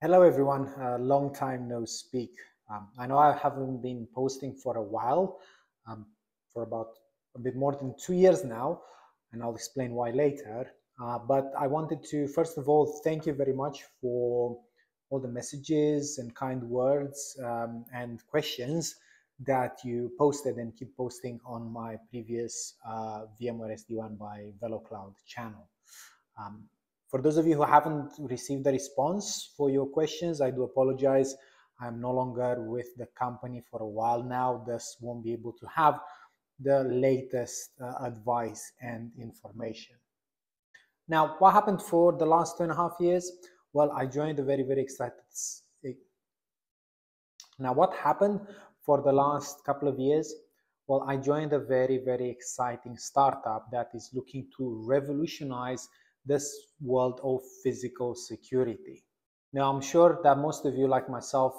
Hello, everyone. Uh, long time no speak. Um, I know I haven't been posting for a while, um, for about a bit more than two years now, and I'll explain why later. Uh, but I wanted to, first of all, thank you very much for all the messages and kind words um, and questions that you posted and keep posting on my previous uh, VMware SD-WAN by VeloCloud channel. For those of you who haven't received a response for your questions, I do apologize. I'm no longer with the company for a while now, thus won't be able to have the latest uh, advice and information. Now, what happened for the last two and a half years? Well, I joined a very, very excited. Now, what happened for the last couple of years? Well, I joined a very, very exciting startup that is looking to revolutionize this world of physical security. Now, I'm sure that most of you, like myself,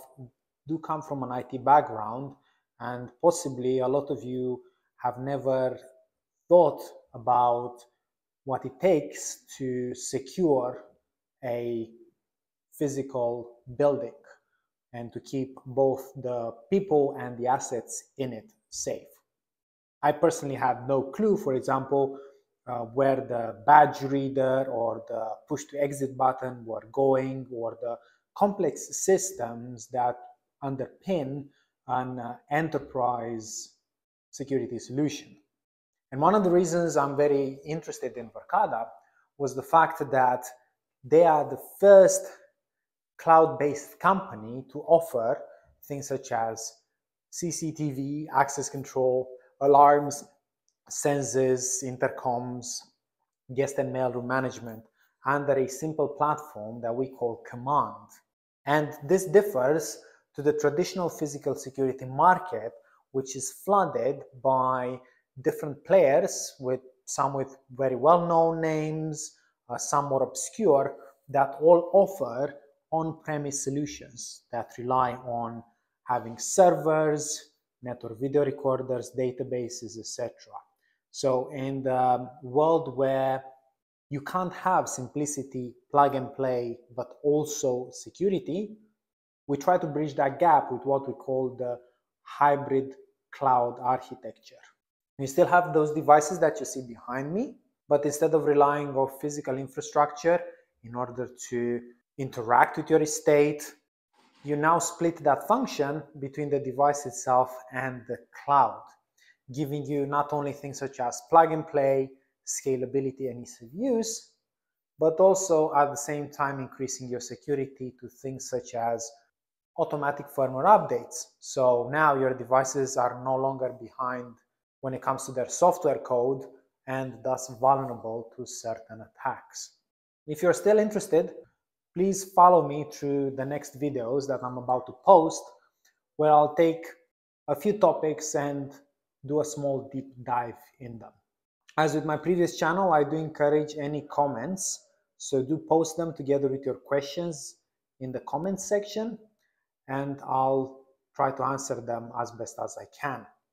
do come from an IT background, and possibly a lot of you have never thought about what it takes to secure a physical building and to keep both the people and the assets in it safe. I personally had no clue, for example, uh, where the badge reader or the push to exit button were going or the complex systems that underpin an uh, enterprise security solution. And one of the reasons I'm very interested in Verkada was the fact that they are the first cloud-based company to offer things such as CCTV, access control, alarms, sensors, intercoms, guest and mailroom management under a simple platform that we call Command. And this differs to the traditional physical security market, which is flooded by different players with some with very well-known names, uh, some more obscure, that all offer on-premise solutions that rely on having servers, network video recorders, databases, etc. So in the world where you can't have simplicity, plug and play, but also security, we try to bridge that gap with what we call the hybrid cloud architecture. You still have those devices that you see behind me, but instead of relying on physical infrastructure in order to interact with your estate, you now split that function between the device itself and the cloud giving you not only things such as plug and play, scalability, and ease of use, but also at the same time increasing your security to things such as automatic firmware updates. So now your devices are no longer behind when it comes to their software code and thus vulnerable to certain attacks. If you're still interested, please follow me through the next videos that I'm about to post, where I'll take a few topics and do a small deep dive in them. As with my previous channel, I do encourage any comments. So do post them together with your questions in the comments section and I'll try to answer them as best as I can.